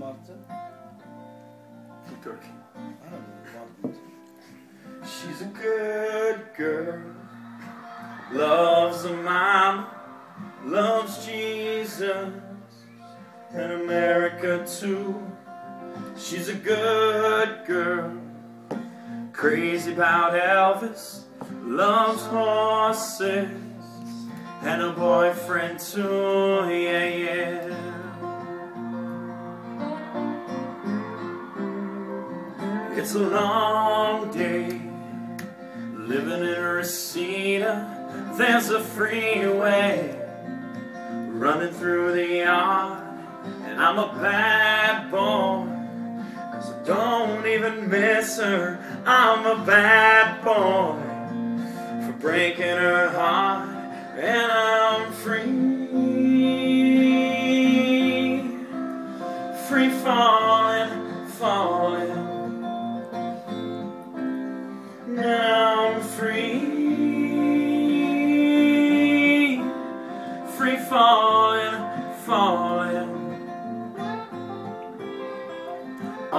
Martin? Keep talking. I don't know Martin. She's a good girl, loves a mom, loves Jesus, and America too. She's a good girl, crazy about Elvis, loves horses, and a boyfriend too, yeah, yeah. It's a long day living in Reseda. There's a freeway running through the yard, and I'm a bad boy. Cause I don't even miss her. I'm a bad boy for breaking her heart, and I'm free. Free falling,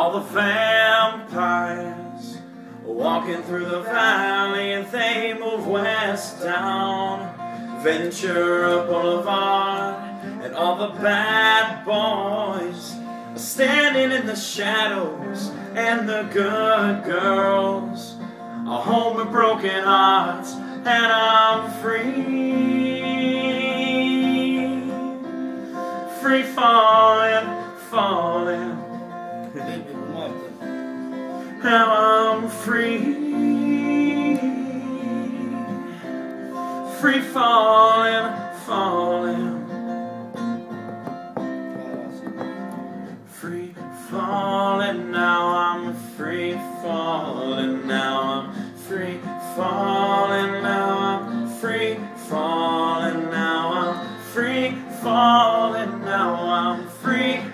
All the vampires walking through the valley, and they move west down Ventura Boulevard, and all the bad boys are standing in the shadows, and the good girls are home with broken hearts, and I'm free, Now I'm free, free falling, falling, free falling. Now I'm free falling. Now I'm free falling. Now I'm free falling. Now I'm free falling. Now I'm free falling.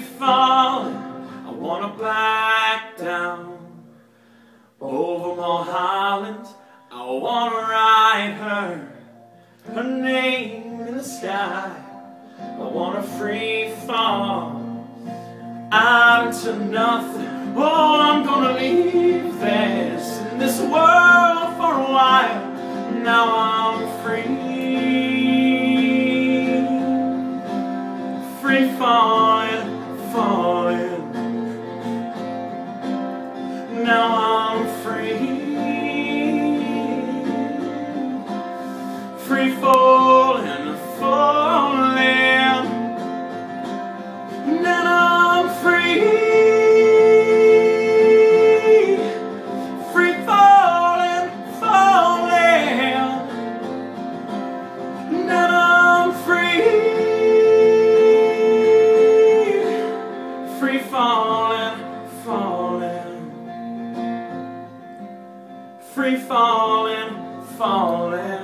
Falling. I wanna back down over Mulholland. I wanna ride her, her name in the sky. I wanna free fall out into nothing. Oh, I'm gonna leave this in this world for a while. Now I'm free, free falling, free falling, falling. Now I'm free, free falling, falling. Now I'm free, free falling, falling. Free falling, falling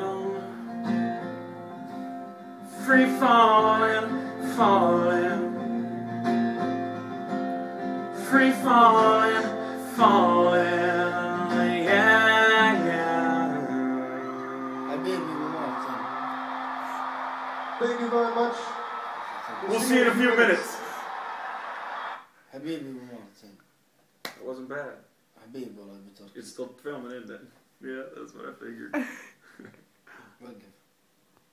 Free falling, falling. Free falling, falling. Yeah, yeah. Baby Martin. Thank you very much. We'll see you in a few minutes. Habibi Martin. It wasn't bad. Habib ولا بتركي It's still filming, isn't it? Yeah, that's what I figured.